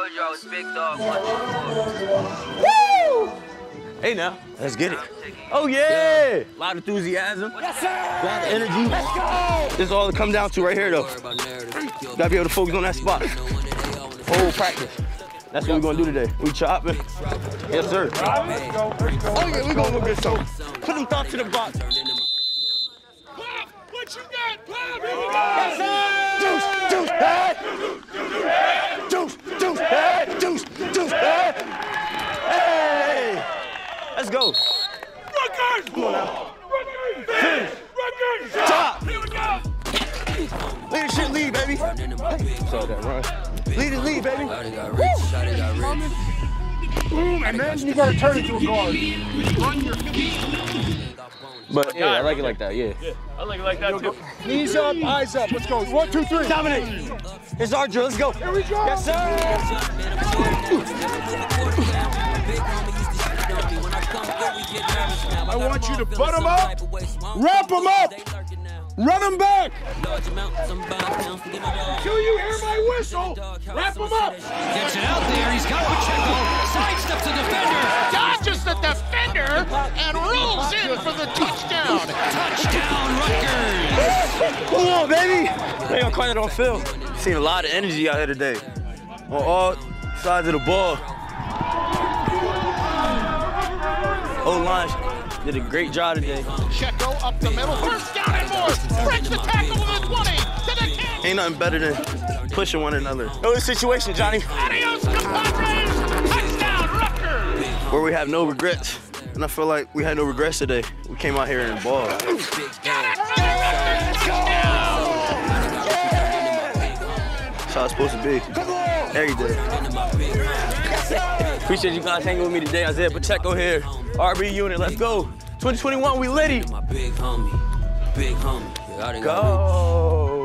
told you I was big dog once before. Hey now, let's get it. Oh yeah! A lot of enthusiasm. Yes, sir! A lot of energy. Let's go! This is all it come down to right here though. Gotta be able to focus on that spot. Whole practice. That's what we're gonna do today. We chopping. Yes, sir. Let's go, let's go. Oh yeah, we gonna go get some. Put them thoughts in the box. What you got, Bob? Here we go. Yes, sir! Deuce, deuce, hey! Deuce, deuce, hey! Deuce, deuce, hey! Hey! Let's go. Rutgers! Come on now. Rutgers! Rutgers! Top. Here we go. Leadership lead, baby. Saw that run. Lead and lead, baby. And then you gotta turn into a guard. Run your feet. But yeah, I like it like that, yeah. I like it like that too. Knees up, eyes up. Let's go. One, two, three. Dominate. It's our drill. Let's go. Here we go. Yes, sir. I want you to butt them up, wrap them up, run them back. Till you hear my whistle, wrap them up. Gets it out there. He's got Pacheco. Sidesteps the defender. dodges the defender and rolls in for the touchdown. Touchdown, Rutgers. Come on, baby. They gonna call it on film. Seen a lot of energy out here today. On all sides of the ball. O-line did a great job today. Checo up the middle, first down and more. Breaks the tackle to the 20, to the 10. Ain't nothing better than pushing one another. Know the situation, Johnny, Adios, compadres. Touchdown, Rutgers. where we have no regrets. And I feel like we had no regrets today. We came out here and ball. That's how it's supposed to be. Every day. Appreciate you guys hanging with me today. Isaih Pacheco here. RB unit, let's go. 2021, we litty. My big homie, big homie. You already got Go.